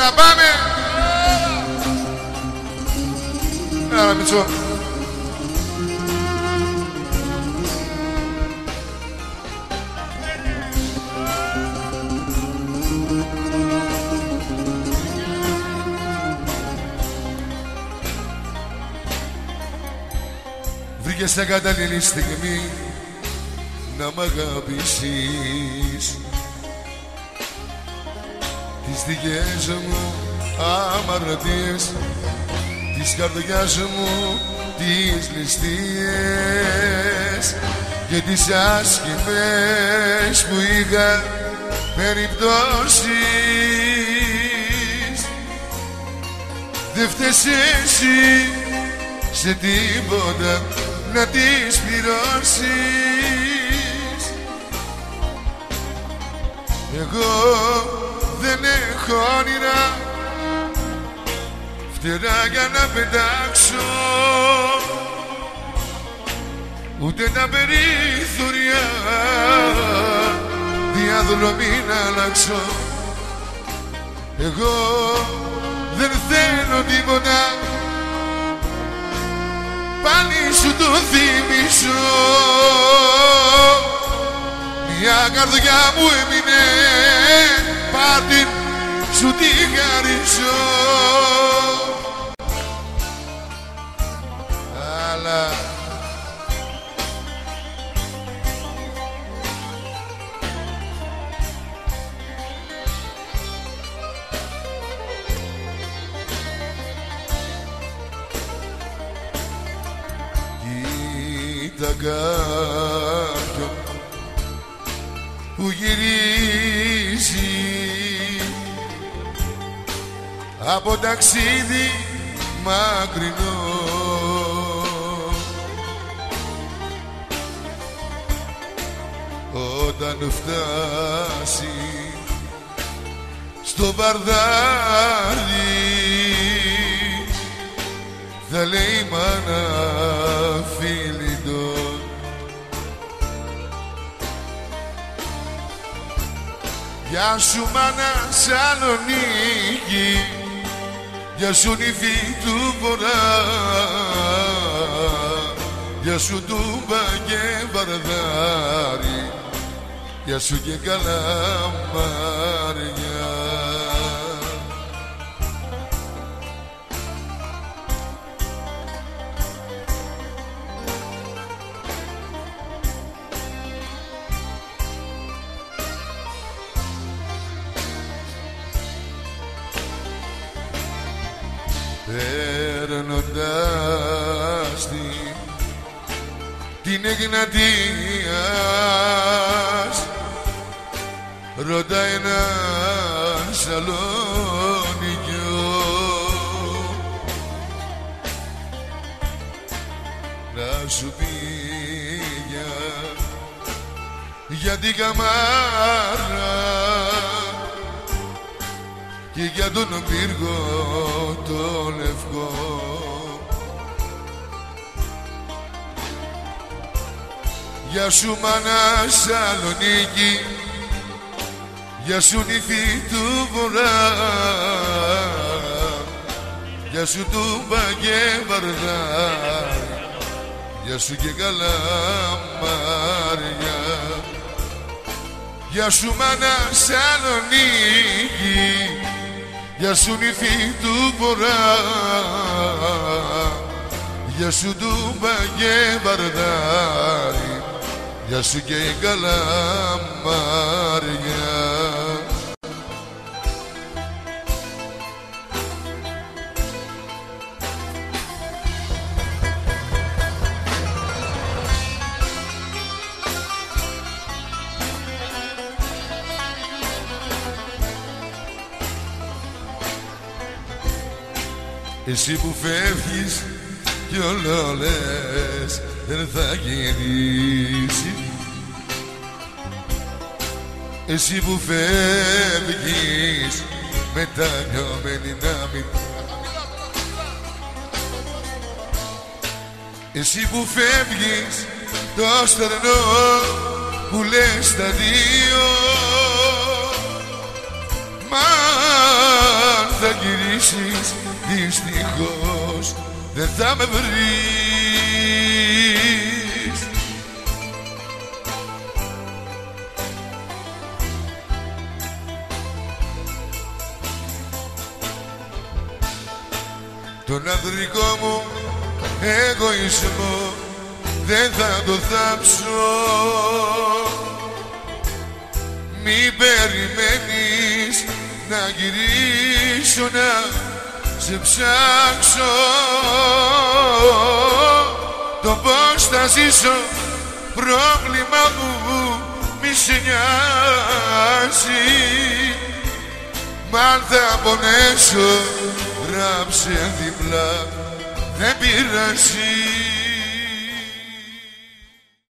Έλα πάμε. Έλα Μητσό. Βρήκες τα κατάλληλη στιγμή να μ' αγαπήσεις τις δικές μου αμαρτίες της καρδιάς μου τις ληστείες και τις άσκημες που είχα περιπτώσεις. Δεν φταίς εσύ σε τίποτα να τις πληρώσεις. Εγώ δεν έχω όνειρα. Φτερά για να πετάξω. Ούτε τα περίθωρια διαδρομή να αλλάξω. Εγώ δεν θέλω τίποτα. Πάλι σου το θυμίσω. Μια καρδιά μου έμεινε πάρτιν σου τη χαρίσω. Αλλά Κοίτα κάποιον που γυρίζει από ταξίδι μακρινό. Όταν φτάσει στο βαρδάρι θα λέει μάνα φίλη τον Γεια σου μάνα Σαλονίκη Γεια σου νυφή του βορρά Γεια σου τούμπα και βαρδάρι. Γεια σου και καλαμάρια Παίρνοντας την, την Εγνατίας. Ρωτάει ένας σαλόνικιο να σου πει για, για την καμάρα και για τον πύργο το λευκό Γεια σου μάνα Σαλονίκη Γεια σου νυφή του βορρά. Γεια σου τούμπα και βαρδά. Γεια σου και καλά μάρια. Γεια σου μάνα Σαλονίκη Γεια σου νυφή του βορρά Γεια σου τούμπα και βαρδάρι. Γεια σου και καλά Εσύ που φεύγεις κι όλο λες δεν θα γυρίσει. Εσύ που φεύγεις με τα λιωμένη να μην Εσύ που φεύγεις το στερνό που λες τα δύο. Μα ψάξεις δυστυχώς δεν θα με βρεις. Τον ανδρικό μου εγωισμό δεν θα το θάψω. Μη περιμένεις να γυρίσω να σε ψάξω. Το πώς θα ζήσω πρόβλημα μου μη σε νοιάζει. Μ' αν θα πονέσω γράψε διπλά δεν πειράζει